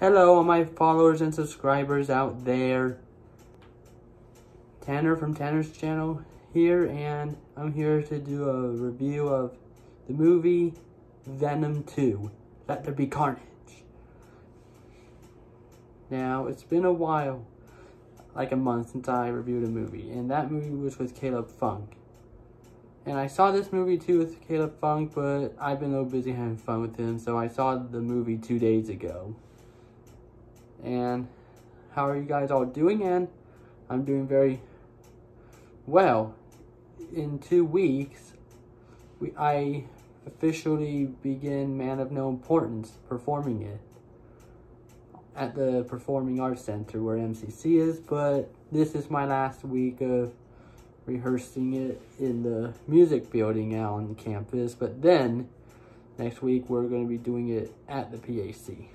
Hello, all my followers and subscribers out there. Tanner from Tanner's channel here, and I'm here to do a review of the movie Venom 2, Let There Be Carnage. Now, it's been a while, like a month since I reviewed a movie, and that movie was with Caleb Funk. And I saw this movie too with Caleb Funk, but I've been a little busy having fun with him, so I saw the movie two days ago. And how are you guys all doing? And I'm doing very well. In two weeks, we, I officially begin Man of No Importance performing it at the Performing Arts Center where MCC is, but this is my last week of rehearsing it in the music building out on campus, but then next week we're going to be doing it at the PAC.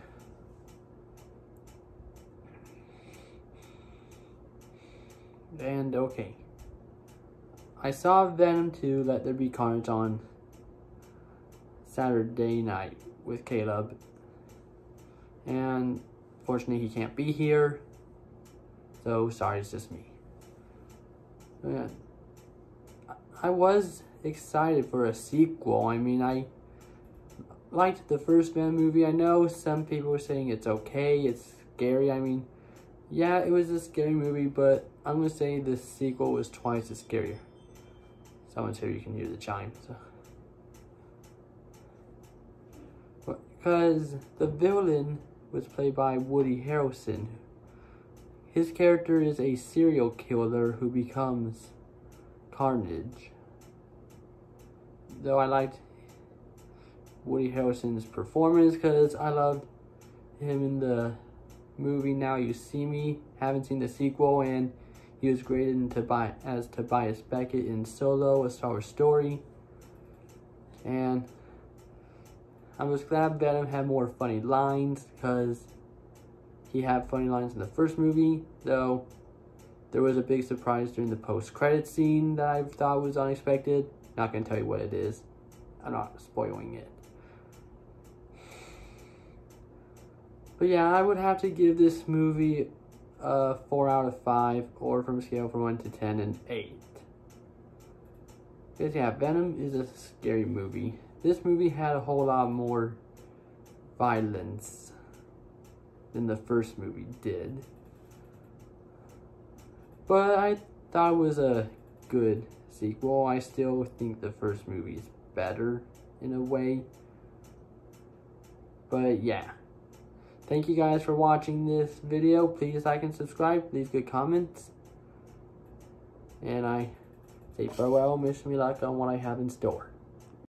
And okay. I saw Venom 2 Let There Be Carnage on Saturday night with Caleb. And fortunately he can't be here. So sorry, it's just me. Yeah. I was excited for a sequel. I mean, I liked the first Venom movie. I know some people were saying it's okay, it's scary. I mean, yeah, it was a scary movie, but I'm to say the sequel was twice as scarier. Someone's here, you can hear the chime. So. Because the villain was played by Woody Harrelson. His character is a serial killer who becomes Carnage. Though I liked Woody Harrelson's performance because I loved him in the movie Now You See Me. Haven't seen the sequel, and he was great in Tobi as Tobias Beckett in Solo, A Star Wars Story. And I was glad Venom had more funny lines because he had funny lines in the first movie, though there was a big surprise during the post-credit scene that I thought was unexpected. Not going to tell you what it is. I'm not spoiling it. But yeah, I would have to give this movie a 4 out of 5, or from a scale from 1 to 10, an 8. Because yeah, Venom is a scary movie. This movie had a whole lot more violence than the first movie did. But I thought it was a good sequel. I still think the first movie is better in a way. But yeah. Thank you guys for watching this video. Please like and subscribe. Leave good comments. And I say farewell. Wish me luck on what I have in store.